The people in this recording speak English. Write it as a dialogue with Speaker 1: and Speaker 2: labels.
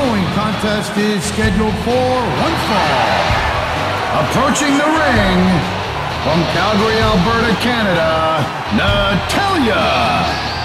Speaker 1: following contest is scheduled for one fall. Approaching the ring from Calgary, Alberta, Canada, Natalia.